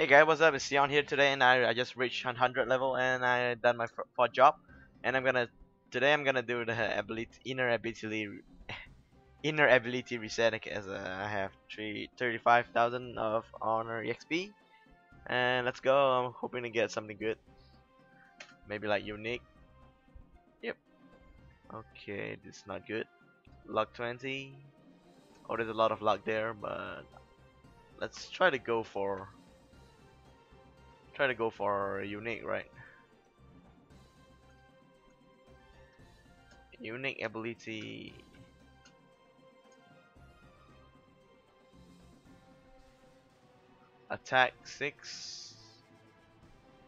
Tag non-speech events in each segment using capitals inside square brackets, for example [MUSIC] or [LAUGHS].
Hey guys, what's up? It's Sion here today, and I, I just reached 100 level, and I done my fourth job, and I'm gonna today I'm gonna do the ability inner ability [LAUGHS] inner ability reset as uh, I have three 35,000 of honor exp, and let's go. I'm hoping to get something good, maybe like unique. Yep. Okay, this is not good. Luck 20. Oh, there's a lot of luck there, but let's try to go for try to go for unique, right? Unique ability. Attack six.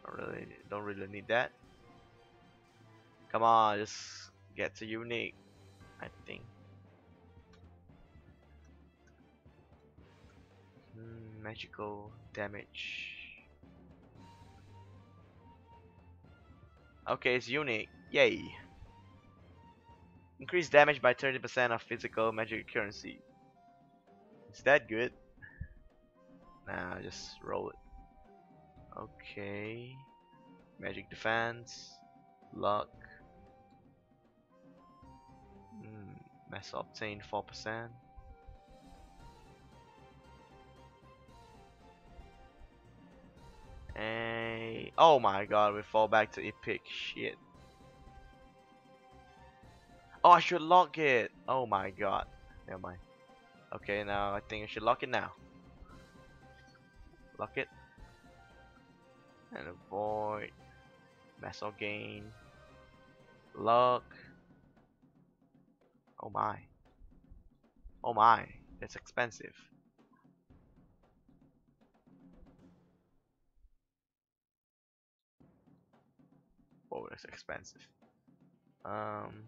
Don't really, don't really need that. Come on, just get to unique. I think. Hmm, magical damage. Okay, it's unique. Yay. Increase damage by 30% of physical magic currency. Is that good? Nah, just roll it. Okay. Magic defense. Luck. Mm, meso obtained 4%. Oh my god, we fall back to epic shit. Oh, I should lock it. Oh my god. Never mind. Okay, now I think I should lock it now. Lock it. And avoid. Muscle gain. Lock. Oh my. Oh my. It's expensive. That's expensive. Um.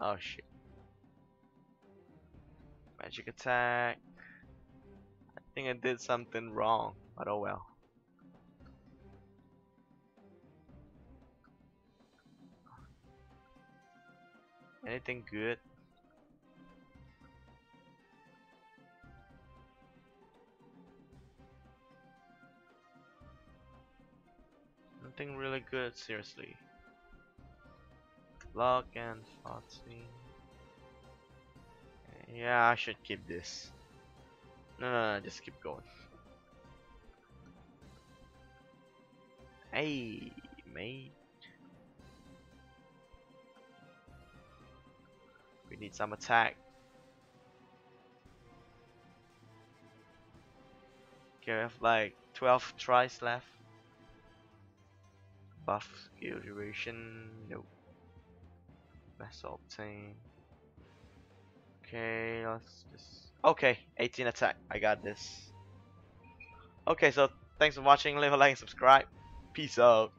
Oh shit. Magic attack. I think I did something wrong, but oh well. Anything good? Really good, seriously. Luck and Foxy. Yeah, I should keep this. No, no, no, just keep going. Hey, mate. We need some attack. Okay, we have like 12 tries left buff skill duration? Nope. Meso obtain okay let's just okay 18 attack. I got this. Okay so thanks for watching. Leave a like and subscribe. Peace out